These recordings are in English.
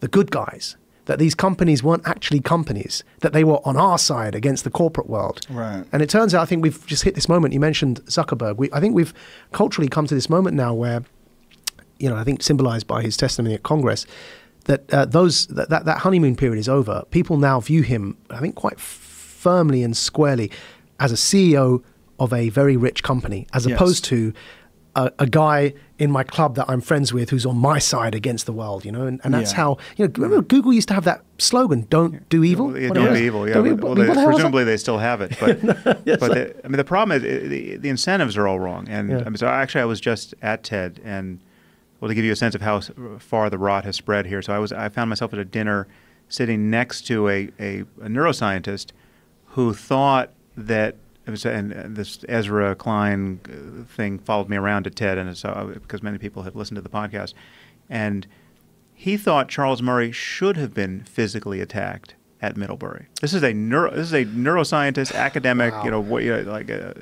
the good guys. That these companies weren't actually companies, that they were on our side against the corporate world. Right. And it turns out, I think we've just hit this moment. You mentioned Zuckerberg. We, I think we've culturally come to this moment now where, you know, I think symbolized by his testimony at Congress, that uh, those that, that that honeymoon period is over. People now view him, I think, quite firmly and squarely as a CEO of a very rich company, as Yes. opposed to a, a guy in my club that I'm friends with who's on my side against the world. You know, and, and that's Yeah. how you know. Remember, Google used to have that slogan: "Don't do evil." Yeah, don't be evil. Yeah, Don't well, what they, the hell was that? presumably they still have it, but but the, I mean the problem is the, the incentives are all wrong. And Yeah. I mean, so actually, I was just at TED, and well, to give you a sense of how far the rot has spread here, so I was I found myself at a dinner sitting next to a, a, a neuroscientist who thought that and, and uh, this Ezra Klein uh, thing followed me around to TED, and so uh, because many people have listened to the podcast, and he thought Charles Murray should have been physically attacked at Middlebury. This is a neuro, this is a neuroscientist, academic, you know, what, uh, you know, like a,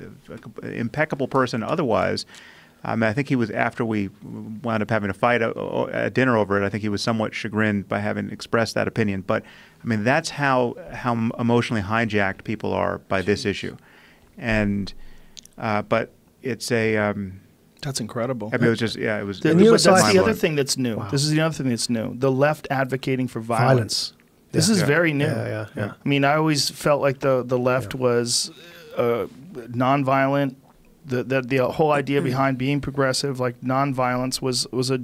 a impeccable person. Otherwise, I mean, I think he was after we wound up having a fight at, at dinner over it. I think he was somewhat chagrined by having expressed that opinion. But I mean, that's how how emotionally hijacked people are by this issue, and uh, but it's a. Um, That's incredible. I mean, it was just yeah, it was. The- it And the but was other that's the other thing that's new. Wow. This is the other thing that's new. The left advocating for violence. Violence. This Yeah. is Yeah. very new. Yeah, yeah, yeah. I mean, I always felt like the the left was uh, nonviolent. The, the the whole idea behind being progressive, like nonviolence, was was a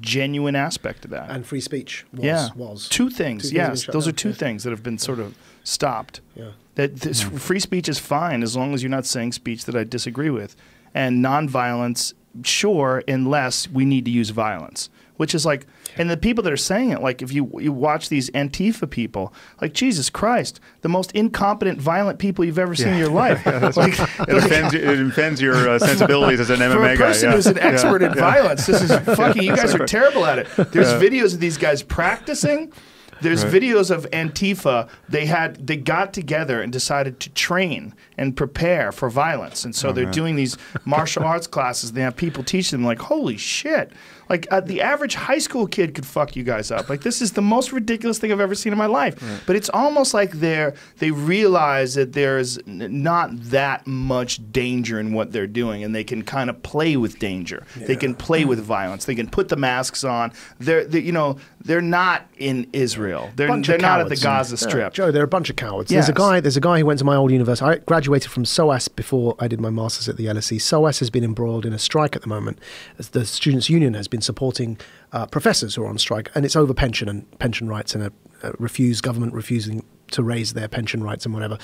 genuine aspect of that. and free speech was, yeah, was. two things. Two things have been yes, shut those are two yeah. things that have been sort of stopped. Yeah. That this free speech is fine as long as you're not saying speech that I disagree with, and nonviolence, sure, unless we need to use violence. Which is like, and the people that are saying it, like if you you watch these Antifa people, like Jesus Christ, the most incompetent, violent people you've ever seen in your life. like, It offends, it offends your uh, sensibilities as an MMA for a guy. person yeah. who's an Yeah. expert in violence, this is fucking. You guys are terrible at it. There's videos of these guys practicing. There's Right. videos of Antifa. They had they got together and decided to train and prepare for violence, and so they're man. doing these martial arts classes. They have people teach them like, holy shit! Like uh, the average high school kid could fuck you guys up. Like this is the most ridiculous thing I've ever seen in my life. But it's almost like they're they realize that there's n- not that much danger in what they're doing, and they can kind of play with danger. They can play with violence. They can put the masks on. They're, they, you know they're not in Israel. They're bunch they're not at the. Gaza Yeah, Strip. Joe, they're a bunch of cowards. There's a guy. There's a guy who went to my old university. I graduated from SOAS before I did my masters at the LSE. SOAS has been embroiled in a strike at the moment. As the students' union has been supporting uh, professors who are on strike, and it's over pension and pension rights and a, a refuse government refusing to raise their pension rights and whatever.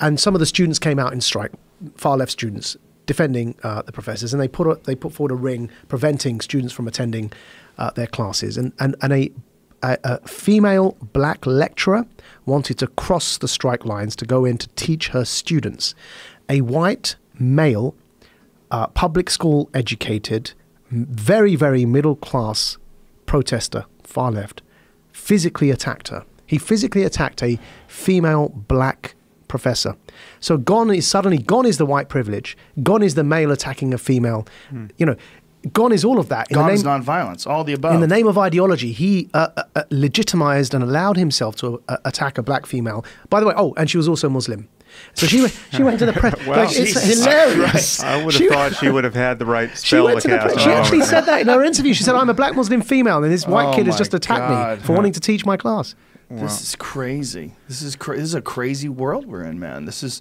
And some of the students came out in strike, far left students defending uh, the professors, and they put a, they put forward a ring preventing students from attending uh, their classes, and and and a a, a female black lecturer wanted to cross the strike lines to go in to teach her students. A white male, uh, public school educated, very, very middle class protester, far left, physically attacked her. He physically attacked a female black professor. So gone is suddenly gone is the white privilege. Gone is the male attacking a female. You know, gone is all of that. In the God is name- nonviolence. All the above. in the name of ideology, he uh, uh, uh, legitimized and allowed himself to uh, attack a black female. By the way, oh, and she was also Muslim. So she went, she went to the press. Well, like, it's hilarious. Christ. I would have She- thought she would have had the right She spell went to to the cast. press. She actually said that in her interview. She said, "I'm a black Muslim female, and this white Oh kid has just attacked God. me for wanting to teach my class." This is crazy. This is cra- this is a crazy world we're in, man. This is